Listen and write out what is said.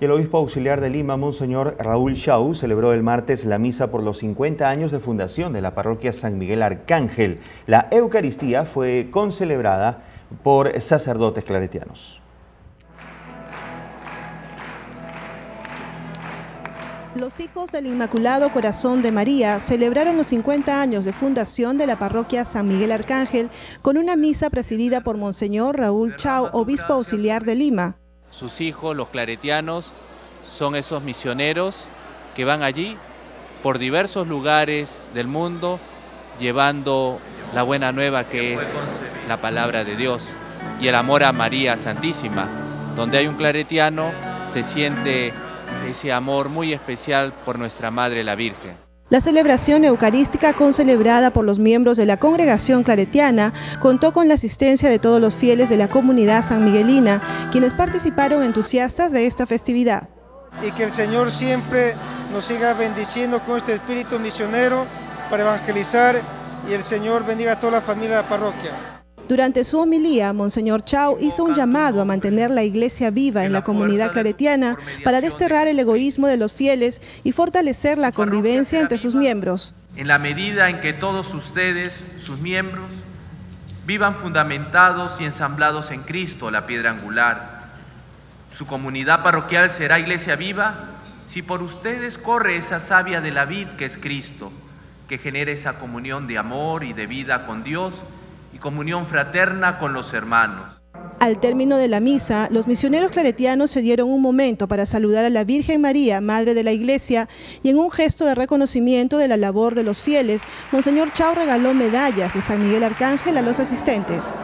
Y el obispo auxiliar de Lima, Monseñor Raúl Chau, celebró el martes la misa por los 50 años de fundación de la parroquia San Miguel Arcángel. La Eucaristía fue concelebrada por sacerdotes claretianos. Los hijos del Inmaculado Corazón de María celebraron los 50 años de fundación de la parroquia San Miguel Arcángel con una misa presidida por Monseñor Raúl Chau, obispo auxiliar de Lima. Sus hijos, los claretianos, son esos misioneros que van allí por diversos lugares del mundo llevando la buena nueva que es la palabra de Dios y el amor a María Santísima. Donde hay un claretiano se siente ese amor muy especial por nuestra Madre la Virgen. La celebración eucarística concelebrada por los miembros de la congregación claretiana contó con la asistencia de todos los fieles de la comunidad san miguelina, quienes participaron entusiastas de esta festividad. Y que el Señor siempre nos siga bendiciendo con este espíritu misionero para evangelizar y el Señor bendiga a toda la familia de la parroquia. Durante su homilía, Monseñor Chao hizo un llamado a mantener la iglesia viva en la comunidad claretiana para desterrar el egoísmo de los fieles y fortalecer la convivencia entre sus miembros. En la medida en que todos ustedes, sus miembros, vivan fundamentados y ensamblados en Cristo, la piedra angular, su comunidad parroquial será iglesia viva si por ustedes corre esa savia de la vid que es Cristo, que genera esa comunión de amor y de vida con Dios y comunión fraterna con los hermanos. Al término de la misa, los misioneros claretianos se dieron un momento para saludar a la Virgen María, Madre de la Iglesia, y en un gesto de reconocimiento de la labor de los fieles, Monseñor Chao regaló medallas de San Miguel Arcángel a los asistentes.